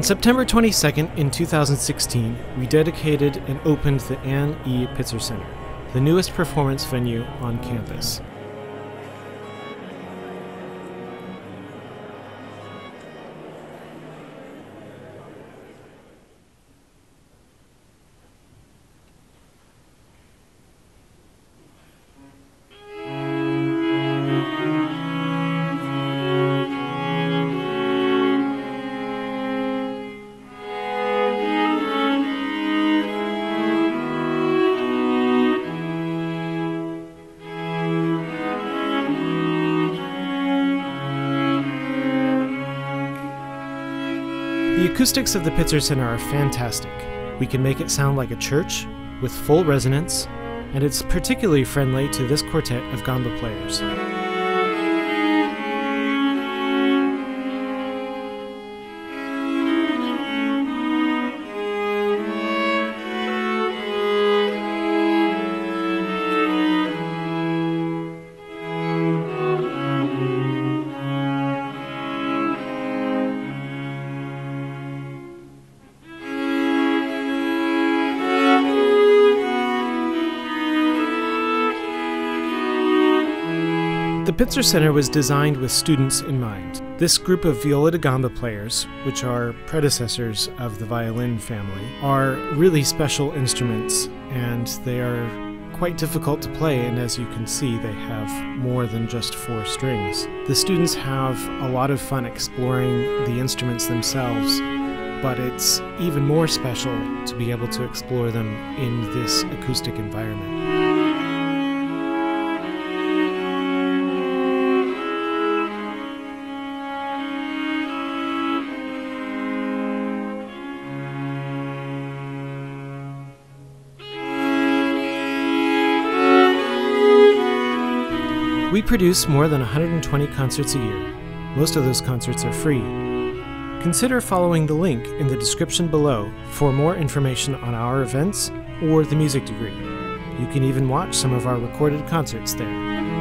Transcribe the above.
On September 22nd in 2016, we dedicated and opened the Ann E. Pitzer Center, the newest performance venue on campus. The acoustics of the Pitzer Center are fantastic. We can make it sound like a church with full resonance, and it's particularly friendly to this quartet of gamba players. The Pitzer Center was designed with students in mind. This group of viola da gamba players, which are predecessors of the violin family, are really special instruments and they are quite difficult to play and as you can see they have more than just four strings. The students have a lot of fun exploring the instruments themselves but it's even more special to be able to explore them in this acoustic environment. Produce more than 120 concerts a year. Most of those concerts are free. Consider following the link in the description below for more information on our events or the music degree. You can even watch some of our recorded concerts there.